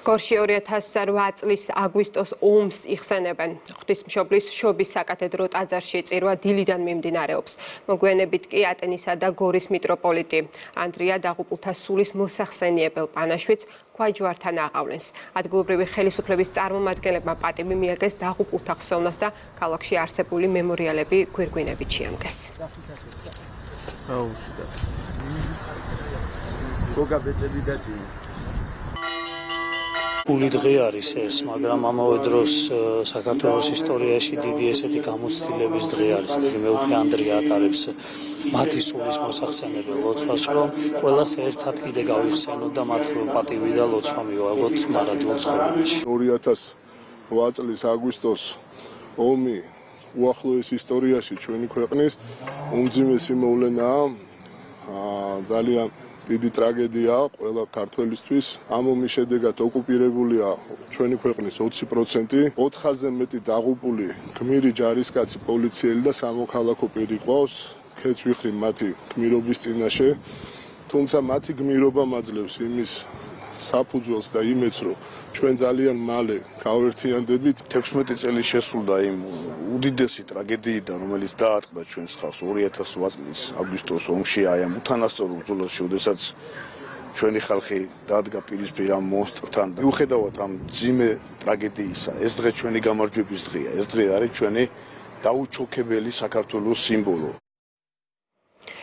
გორში 2008 წლის აგვისტოს ომს იხსენებენ. ღვთისმშობლის შობის საკათედრო ტაძარში წირვა დილიდან მიმდინარეობს. მოგვიანებით კი ატენისა და გორის მიტროპოლიტი ანდრია დაღუპულთა სულის მოსახსენიებელ პანაშვიდს ქვაჯვართან აღავლენს. ადგილობრივი ხელისუფლების წარმომადგენლებმა პატივი მიაგეს დაღუპულთა ხსოვნას და ქალაქში არსებული მემორიალები გვირგვინებით შეამგეს. გოგა ბეჭედი ფული დღე არის ეს, მაგრამ ამავე დროს საქართველოს ისტორიაში დიდი ესეთი გამოცდილების დღე არის. მე უკვე ანდრია ატარებს მათი სულის მოსახსენებელ ლოცვას, რომ ყველას ერთად კიდე გავიხსენოთ და მათ პატივი და ლოცვა მივაგოთ მარადულ ცხოვრებაში. 2008 წლის აგვისტოს ომი უახლოეს ისტორიაში ჩვენი ქვეყნის უმძიმესი მოვლენაა. აა ძალიან დიდი ტრაგედიაა ყველა ქართველისთვის. ამ ომის შედეგად ოკუპირებულია ჩვენი ქვეყნის 20%, 4-ზე მეტი დაღუპული გმირი ჯარისკაცი, პოლიციელი და სამოქალაქო პირი ყავს. ქეცვიხრი მათი გმირობის წინაშე. თუმცა მათი გმირობა მაძლევს იმის საფუძველს და იმეც რომ ჩვენ ძალიან მალე გავერთიანდებით. 16 წელი შესრულდა იმ უდიდესი ტრაგედიიდან რომელიც დაატყდა ჩვენს ხალხს. 2008 წლის აგვისტოს ომში აი ამ უთანასწორო ბრძოლაში ოდესაც ჩვენი ხალხი დადგა პირისპირ ამ მონსტრთან და მიუხედავად ამ ძიმე ტრაგედიისა ეს დღე ჩვენი გამარჯვების დღეა. ეს დღე არის ჩვენი დაუჩოქებელი საქართველოს სიმბოლო